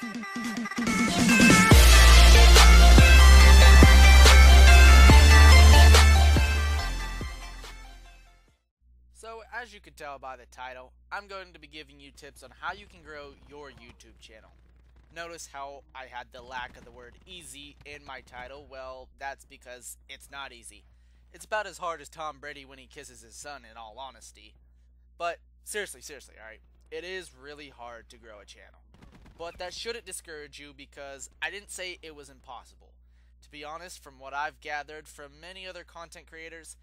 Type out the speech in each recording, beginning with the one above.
So, as you can tell by the title, I'm going to be giving you tips on how you can grow your YouTube channel. Notice how I had the lack of the word easy in my title? Well, that's because it's not easy. It's about as hard as Tom Brady when he kisses his son, in all honesty. But, seriously, seriously, alright? It is really hard to grow a channel. But that shouldn't discourage you because I didn't say it was impossible. To be honest, from what I've gathered from many other content creators,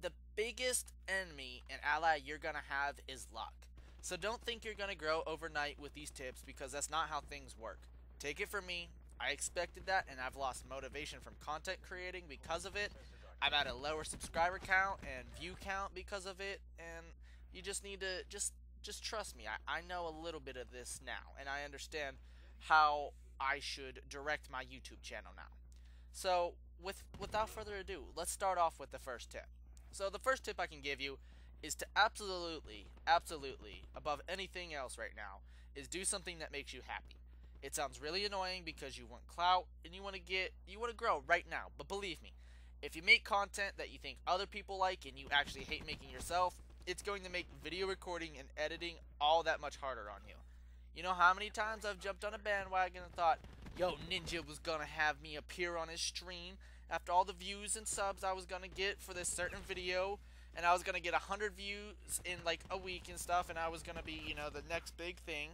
the biggest enemy and ally you're gonna have is luck. So don't think you're gonna grow overnight with these tips because that's not how things work. Take it from me, I expected that and I've lost motivation from content creating because of it. I'm at a lower subscriber count and view count because of it and you just need to just just trust me. I, I know a little bit of this now and I understand how I should direct my YouTube channel now. So with without further ado, let's start off with the first tip. So the first tip I can give you is to absolutely, absolutely, above anything else right now, is do something that makes you happy. It sounds really annoying because you want clout and you want to get, you want to grow right now. But believe me, if you make content that you think other people like and you actually hate making yourself, it's going to make video recording and editing all that much harder on you. You know how many times I've jumped on a bandwagon and thought, yo, Ninja was gonna have me appear on his stream after all the views and subs I was gonna get for this certain video, and I was gonna get 100 views in like a week and stuff, and I was gonna be, you know, the next big thing.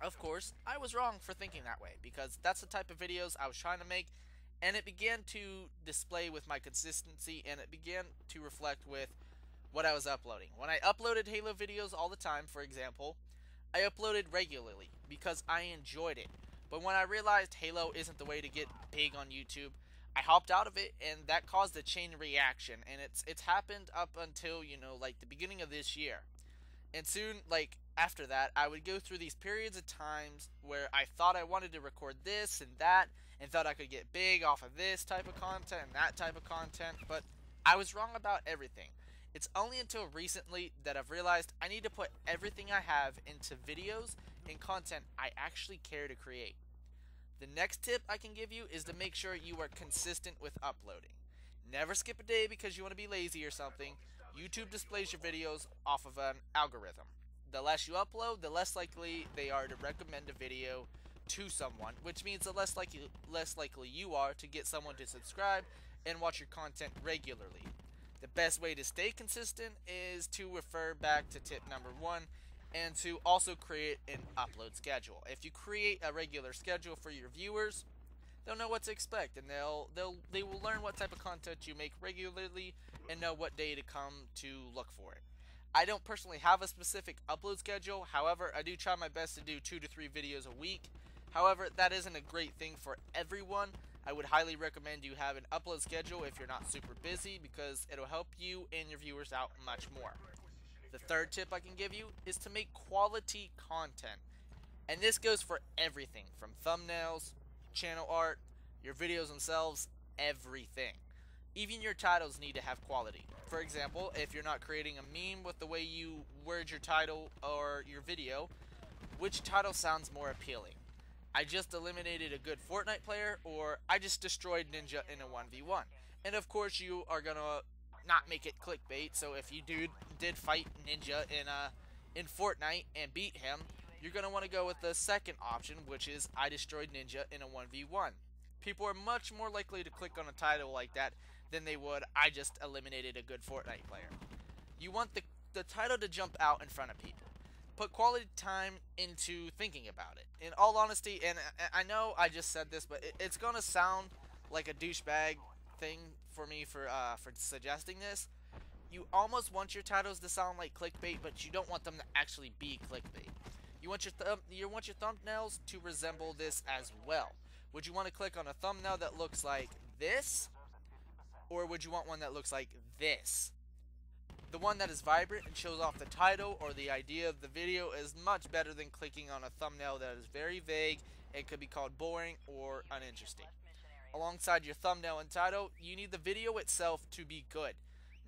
Of course, I was wrong for thinking that way, because that's the type of videos I was trying to make, and it began to display with my consistency, and it began to reflect with what I was uploading. When I uploaded Halo videos all the time, for example, I uploaded regularly because I enjoyed it. But when I realized Halo isn't the way to get big on YouTube, I hopped out of it, and that caused a chain reaction. And it's it's happened up until you know like the beginning of this year, and soon like after that, I would go through these periods of times where I thought I wanted to record this and that, and thought I could get big off of this type of content and that type of content, but I was wrong about everything. It's only until recently that I've realized I need to put everything I have into videos and content I actually care to create. The next tip I can give you is to make sure you are consistent with uploading. Never skip a day because you want to be lazy or something. YouTube displays your videos off of an algorithm. The less you upload, the less likely they are to recommend a video to someone, which means the less likely less likely you are to get someone to subscribe and watch your content regularly. The best way to stay consistent is to refer back to tip number 1 and to also create an upload schedule. If you create a regular schedule for your viewers, they'll know what to expect and they'll they'll they will learn what type of content you make regularly and know what day to come to look for it. I don't personally have a specific upload schedule. However, I do try my best to do 2 to 3 videos a week. However, that isn't a great thing for everyone. I would highly recommend you have an upload schedule if you're not super busy because it'll help you and your viewers out much more. The third tip I can give you is to make quality content. And this goes for everything from thumbnails, channel art, your videos themselves, everything. Even your titles need to have quality. For example, if you're not creating a meme with the way you word your title or your video, which title sounds more appealing? I just eliminated a good Fortnite player or I just destroyed Ninja in a 1v1. And of course you are gonna not make it clickbait. So if you do did fight Ninja in a uh, in Fortnite and beat him, you're gonna want to go with the second option, which is I destroyed Ninja in a 1v1. People are much more likely to click on a title like that than they would I just eliminated a good Fortnite player. You want the the title to jump out in front of people. Put quality time into thinking about it. In all honesty, and I know I just said this, but it's gonna sound like a douchebag thing for me for uh, for suggesting this. You almost want your titles to sound like clickbait, but you don't want them to actually be clickbait. You want your you want your thumbnails to resemble this as well. Would you want to click on a thumbnail that looks like this? Or would you want one that looks like this? The one that is vibrant and shows off the title or the idea of the video is much better than clicking on a thumbnail that is very vague and could be called boring or uninteresting alongside your thumbnail and title, you need the video itself to be good.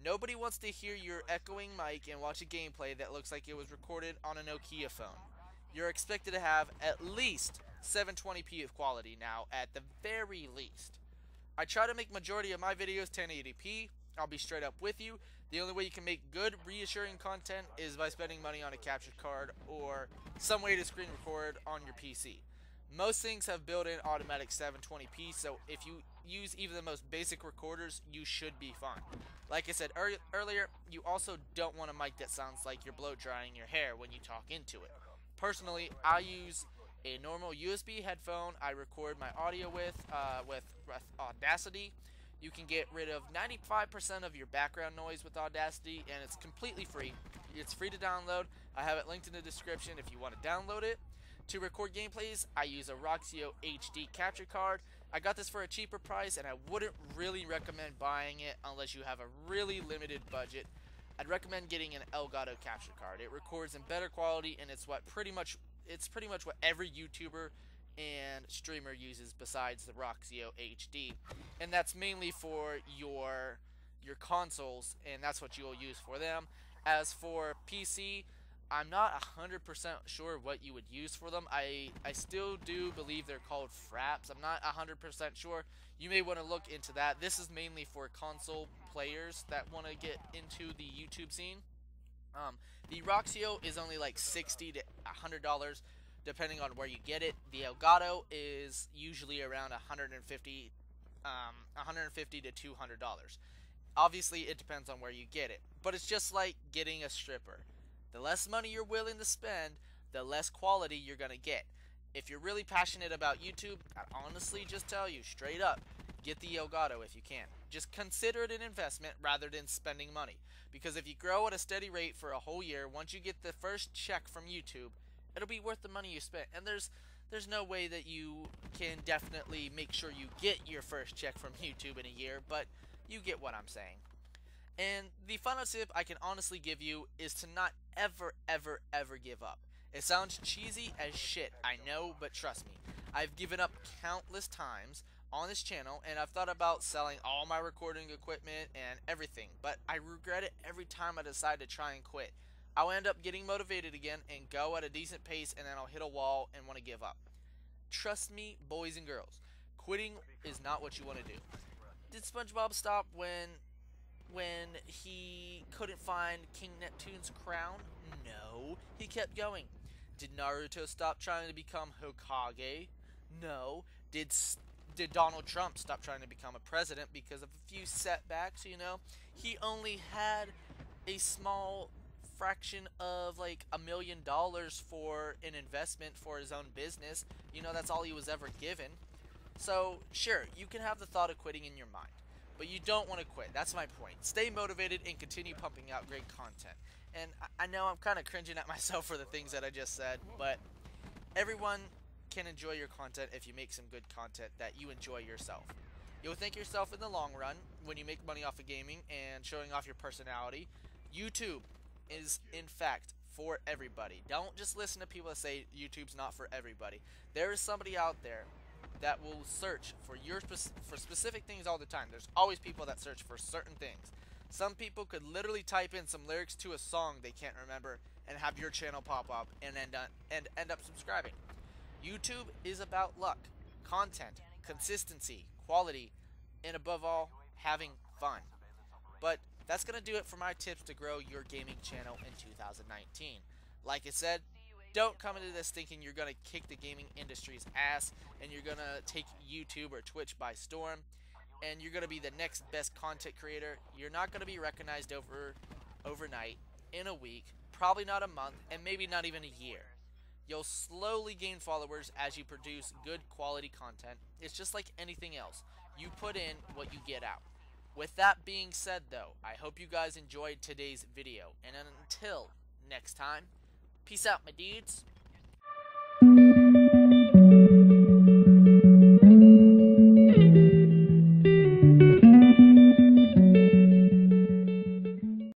Nobody wants to hear your echoing mic and watch a gameplay that looks like it was recorded on a Nokia phone. you're expected to have at least 720p of quality now, at the very least. I try to make majority of my videos 1080p. I'll be straight up with you. The only way you can make good, reassuring content is by spending money on a capture card or some way to screen record on your PC. Most things have built-in automatic 720p, so if you use even the most basic recorders, you should be fine. Like I said er earlier, you also don't want a mic that sounds like you're blow drying your hair when you talk into it. Personally, I use a normal USB headphone I record my audio with, uh, with Audacity. You can get rid of 95% of your background noise with Audacity, and it's completely free. It's free to download. I have it linked in the description if you want to download it. To record gameplays, I use a Roxio HD capture card. I got this for a cheaper price, and I wouldn't really recommend buying it unless you have a really limited budget. I'd recommend getting an Elgato capture card. It records in better quality, and it's what pretty much it's pretty much what every YouTuber and streamer uses besides the Roxio HD. And that's mainly for your your consoles and that's what you'll use for them. As for PC, I'm not 100% sure what you would use for them. I, I still do believe they're called fraps. I'm not 100% sure. You may want to look into that. This is mainly for console players that want to get into the YouTube scene. Um, the Roxio is only like 60 to $100 depending on where you get it. The Elgato is usually around 150 um, 150 to 200 dollars. Obviously, it depends on where you get it, but it's just like getting a stripper. The less money you're willing to spend, the less quality you're gonna get. If you're really passionate about YouTube, I honestly just tell you straight up, get the Elgato if you can. Just consider it an investment rather than spending money. Because if you grow at a steady rate for a whole year, once you get the first check from YouTube, it'll be worth the money you spent. And there's there's no way that you can definitely make sure you get your first check from YouTube in a year, but you get what I'm saying. And the final tip I can honestly give you is to not ever, ever, ever give up. It sounds cheesy as shit, I know, but trust me. I've given up countless times on this channel and I've thought about selling all my recording equipment and everything, but I regret it every time I decide to try and quit. I'll end up getting motivated again and go at a decent pace and then I'll hit a wall and want to give up. Trust me, boys and girls, quitting is not what you want to do. Did SpongeBob stop when when he couldn't find King Neptune's crown? No, he kept going. Did Naruto stop trying to become Hokage? No. Did did Donald Trump stop trying to become a president because of a few setbacks, you know? He only had a small fraction of like a million dollars for an investment for his own business. You know, that's all he was ever given. So, sure, you can have the thought of quitting in your mind, but you don't want to quit. That's my point. Stay motivated and continue pumping out great content. And I know I'm kind of cringing at myself for the things that I just said, but everyone can enjoy your content if you make some good content that you enjoy yourself. You'll thank yourself in the long run when you make money off of gaming and showing off your personality. YouTube is in fact for everybody. Don't just listen to people that say YouTube's not for everybody. There is somebody out there that will search for your for specific things all the time. There's always people that search for certain things. Some people could literally type in some lyrics to a song they can't remember and have your channel pop up and end up, and end up subscribing. YouTube is about luck, content, consistency, quality, and above all, having fun. But that's going to do it for my tips to grow your gaming channel in 2019. Like I said, don't come into this thinking you're going to kick the gaming industry's ass and you're going to take YouTube or Twitch by storm and you're going to be the next best content creator. You're not going to be recognized over overnight, in a week, probably not a month, and maybe not even a year. You'll slowly gain followers as you produce good quality content. It's just like anything else. You put in what you get out. With that being said, though, I hope you guys enjoyed today's video. And until next time, peace out, my dudes.